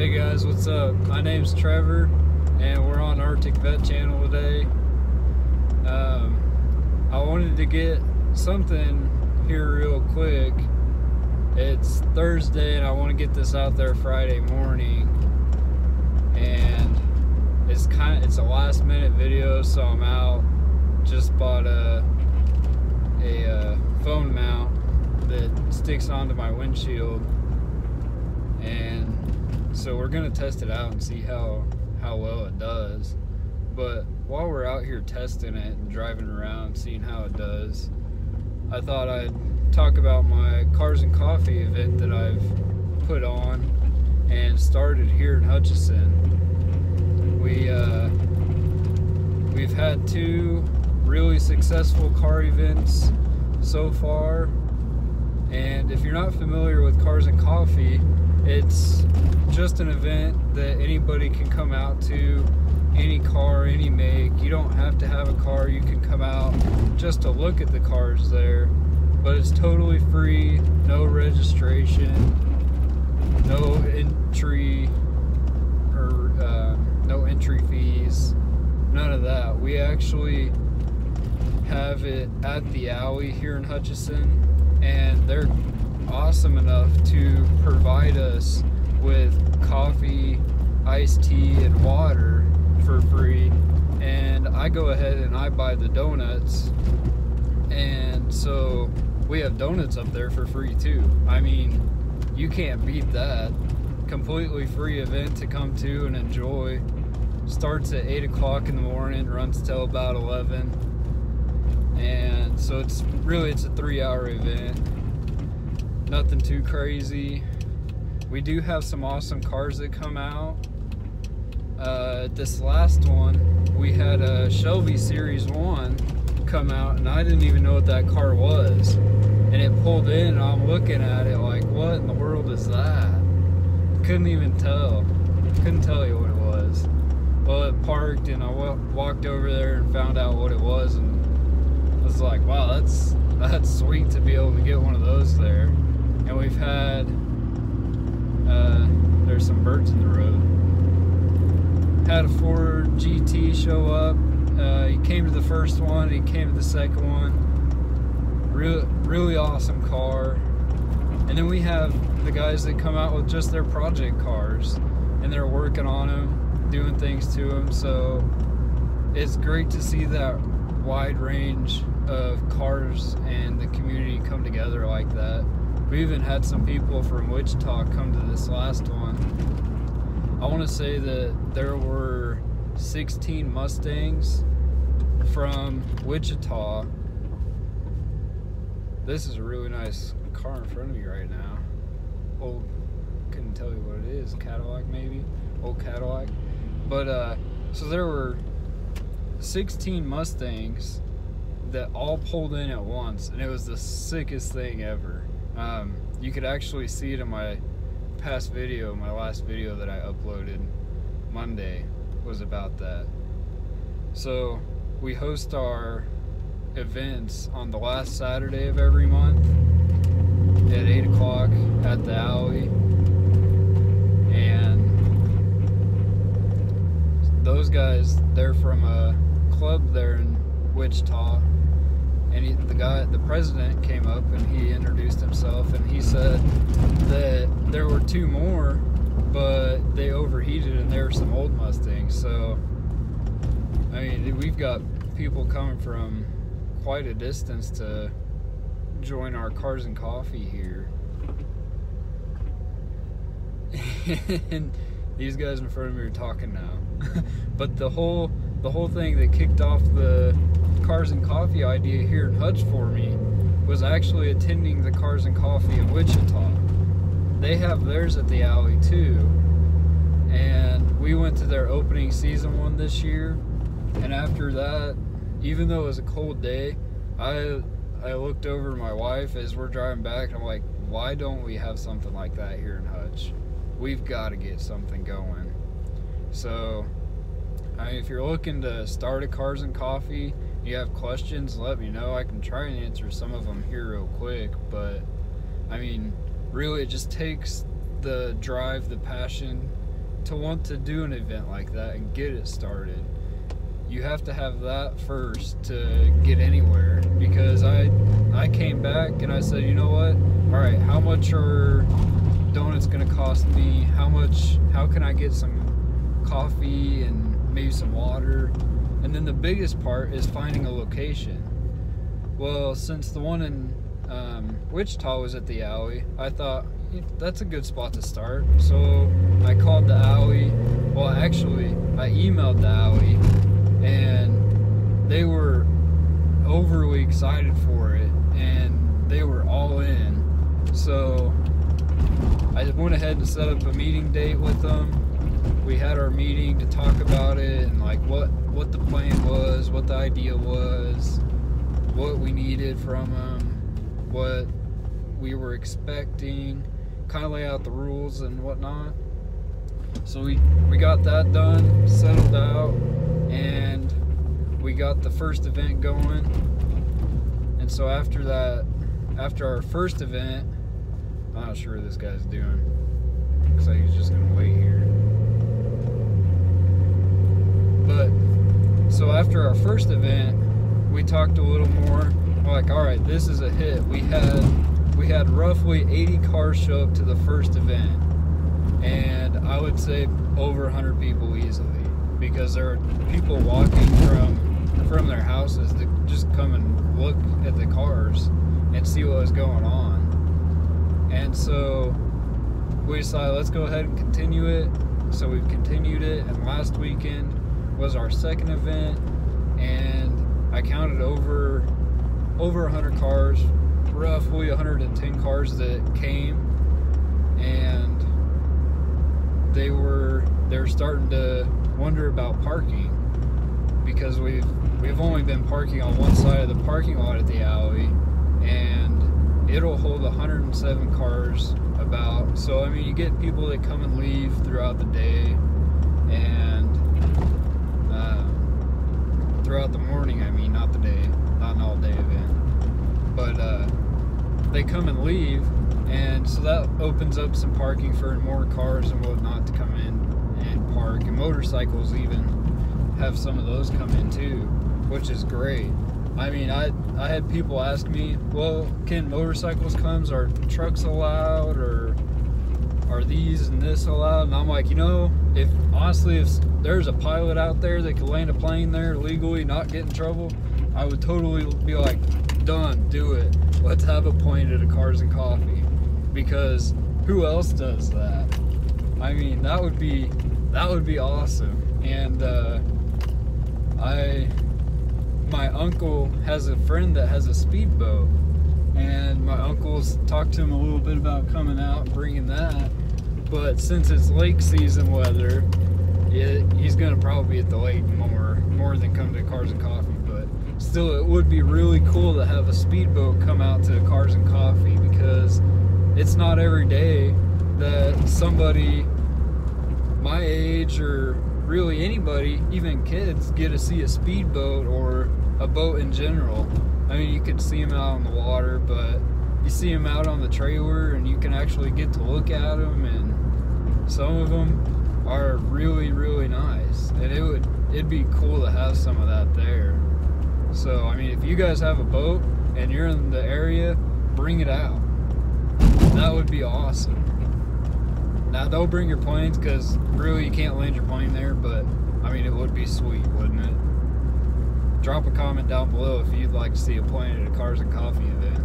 Hey guys, what's up? My name's Trevor, and we're on Arctic Vette Channel today. Um, I wanted to get something here real quick. It's Thursday, and I want to get this out there Friday morning. And it's kind of it's a last minute video, so I'm out. Just bought a a uh, phone mount that sticks onto my windshield, and so we're gonna test it out and see how how well it does. But while we're out here testing it and driving around, seeing how it does, I thought I'd talk about my Cars and Coffee event that I've put on and started here in Hutchinson. We uh, we've had two really successful car events so far. And if you're not familiar with Cars and Coffee, it's just an event that anybody can come out to, any car, any make. You don't have to have a car, you can come out just to look at the cars there. But it's totally free, no registration, no entry or uh, no entry fees, none of that. We actually have it at the alley here in Hutchinson, and they're awesome enough to provide us with coffee, iced tea, and water for free. And I go ahead and I buy the donuts, and so we have donuts up there for free too. I mean, you can't beat that. Completely free event to come to and enjoy. Starts at 8 o'clock in the morning, runs till about 11 and so it's really it's a three hour event nothing too crazy. We do have some awesome cars that come out. Uh, this last one we had a Shelby Series 1 come out and I didn't even know what that car was. And it pulled in and I'm looking at it like what in the world is that? Couldn't even tell. Couldn't tell you what it was. Well it parked and I walked over there and found out what it was and was like, wow, that's that's sweet to be able to get one of those there. And we've had uh, there's some birds in the road. Had a Ford GT show up. Uh, he came to the first one. He came to the second one. Really, really awesome car. And then we have the guys that come out with just their project cars, and they're working on them, doing things to them. So it's great to see that wide range of cars and the community come together like that. We even had some people from Wichita come to this last one. I want to say that there were 16 Mustangs from Wichita. This is a really nice car in front of me right now. Old, couldn't tell you what it is. Cadillac maybe, old Cadillac. But uh, so there were 16 Mustangs that all pulled in at once, and it was the sickest thing ever. Um, you could actually see it in my past video, my last video that I uploaded Monday was about that. So we host our events on the last Saturday of every month at 8 o'clock at the alley. And those guys, they're from a club there in Wichita and he, the guy, the president, came up and he introduced himself, and he said that there were two more, but they overheated, and there were some old Mustangs. So, I mean, we've got people coming from quite a distance to join our cars and coffee here. and these guys in front of me are talking now. but the whole the whole thing that kicked off the Cars and Coffee idea here in Hutch for me was actually attending the Cars and Coffee in Wichita. They have theirs at the alley too. And we went to their opening season one this year. And after that, even though it was a cold day, I I looked over my wife as we're driving back and I'm like, why don't we have something like that here in Hutch? We've got to get something going. So I mean, if you're looking to start a Cars and Coffee, you have questions, let me know. I can try and answer some of them here real quick. But I mean, really, it just takes the drive, the passion, to want to do an event like that and get it started, you have to have that first to get anywhere. Because I I came back and I said, you know what? All right, how much are donuts gonna cost me? How much? How can I get some coffee and maybe some water? And then the biggest part is finding a location. Well, since the one in um, Wichita was at the alley, I thought that's a good spot to start. So I called the alley. Well, actually, I emailed the alley, and they were overly excited for it, and they were all in. So I went ahead and set up a meeting date with them. We had our meeting to talk about it and like what what the plan was, what the idea was, what we needed from them, what we were expecting kind of lay out the rules and whatnot. So we we got that done, settled out, and we got the first event going. And so after that, after our first event, I'm not sure what this guy's doing. Looks like he's just gonna wait here. But so after our first event, we talked a little more. We're like, all right, this is a hit. We had we had roughly 80 cars show up to the first event, and I would say over 100 people easily because there are people walking from from their houses to just come and look at the cars and see what was going on. And so we decided let's go ahead and continue it. So we've continued it, and last weekend was our second event, and I counted over over 100 cars roughly 110 cars that came, and they were they're starting to wonder about parking because we've we've only been parking on one side of the parking lot at the alley, and it'll hold 107 cars about. So I mean, you get people that come and leave throughout the day, and uh, throughout the morning. I mean, not the day, not an all-day event, but. Uh, they come and leave, and so that opens up some parking for more cars and whatnot to come in and park, and motorcycles even have some of those come in too, which is great. I mean, I I had people ask me, well, can motorcycles comes? Are trucks allowed, or are these and this allowed? And I'm like, you know, if honestly, if there's a pilot out there that could land a plane there legally, not get in trouble, I would totally be like, done, do it. Let's have a point at a Cars and Coffee. Because who else does that? I mean, that would be that would be awesome. And uh, I, my uncle has a friend that has a speedboat, and my uncle's talked to him a little bit about coming out and bringing that. But since it's lake season weather, it, he's gonna probably be at the lake more more than come to Cars and Coffee But still it would be really cool to have a speedboat come out to Cars and Coffee because it's not every day that somebody my age or really anybody, even kids, get to see a speedboat or a boat in general. I mean, you could see them out on the water, but you see them out on the trailer and you can actually get to look at them and some of them are really really nice and it would it'd be cool to have some of that there so, I mean, if you guys have a boat and you're in the area, bring it out. That would be awesome. Now, don't bring your planes because really you can't land your plane there, but I mean, it would be sweet, wouldn't it? Drop a comment down below if you'd like to see a plane at a Cars and Coffee event.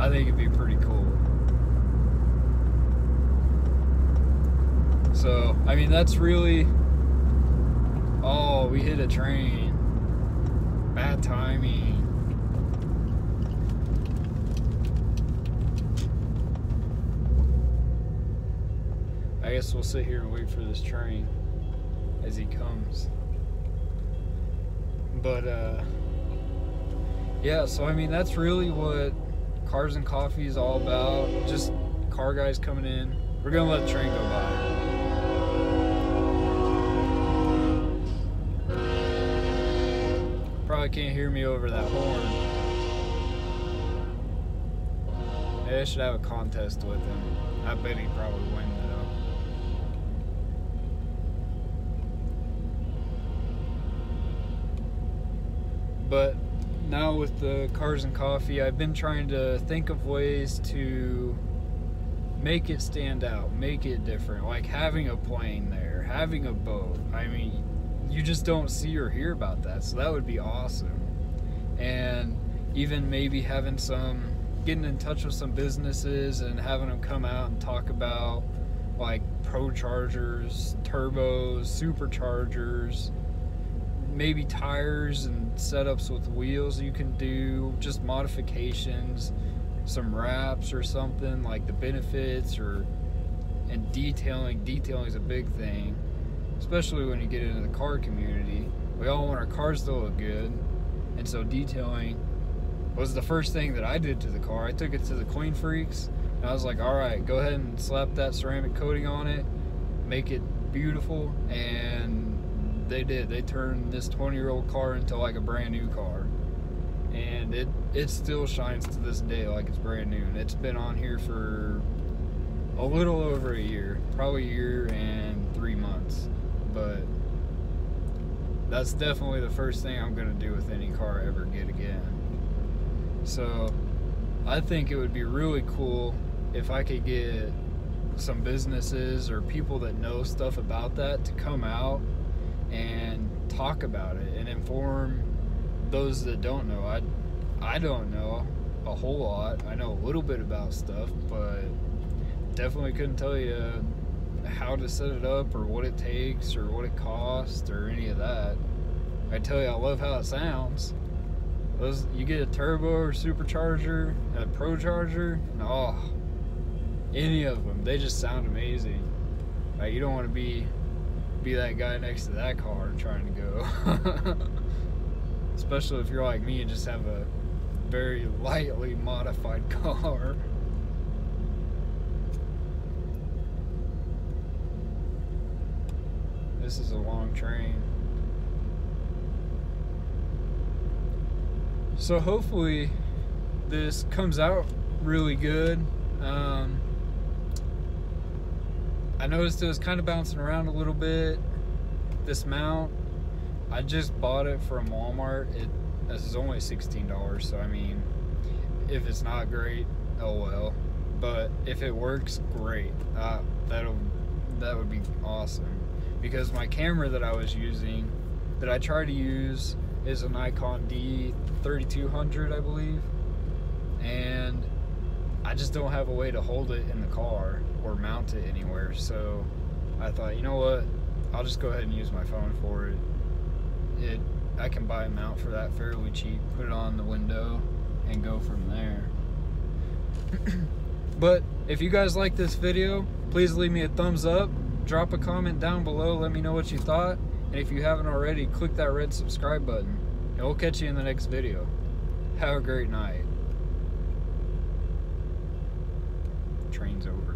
I think it'd be pretty cool. So, I mean, that's really. Oh, we hit a train. Bad timing. I guess we'll sit here and wait for this train as he comes. But, uh, yeah, so I mean, that's really what Cars and Coffee is all about. Just car guys coming in. We're gonna let the train go by. probably can't hear me over that horn. Maybe I should have a contest with him. I bet he'd probably win though. But now with the cars and coffee, I've been trying to think of ways to make it stand out, make it different. Like having a plane there, having a boat. I mean, you just don't see or hear about that. So that would be awesome. And even maybe having some getting in touch with some businesses and having them come out and talk about like pro chargers, turbos, superchargers, maybe tires and setups with wheels you can do, just modifications, some wraps or something like the benefits or and detailing. Detailing is a big thing, especially when you get into the car community. We all want our cars to look good, and so detailing was the first thing that I did to the car. I took it to the Clean Freaks, and I was like, all right, go ahead and slap that ceramic coating on it, make it beautiful, and they did. They turned this 20 year old car into like a brand new car. And it, it still shines to this day like it's brand new. And it's been on here for a little over a year, probably a year and three months. But that's definitely the first thing I'm going to do with any car I ever get again. So I think it would be really cool if I could get some businesses or people that know stuff about that to come out and talk about it and inform those that don't know. I I don't know a whole lot. I know a little bit about stuff, but definitely couldn't tell you how to set it up or what it takes or what it costs or any of that. I tell you, I love how it sounds. Those you get a turbo or supercharger and a pro charger, and oh, any of them, they just sound amazing. Like you don't want to be be that guy next to that car trying to go. Especially if you're like me and just have a very lightly modified car. This is a long train. So hopefully this comes out really good. Um, I noticed it was kind of bouncing around a little bit. This mount, I just bought it from Walmart. It this is only $16, so I mean, if it's not great, oh well. But if it works, great. Uh, that'll that would be awesome. Because my camera that I was using, that I try to use, is a Nikon D3200, I believe, and I just don't have a way to hold it in the car or mount it anywhere. So I thought, you know what? I'll just go ahead and use my phone for it. It I can buy a mount for that fairly cheap, put it on the window and go from there. but if you guys like this video, please leave me a thumbs up, drop a comment down below, let me know what you thought, and if you haven't already, click that red subscribe button, and we'll catch you in the next video. Have a great night. Train's over.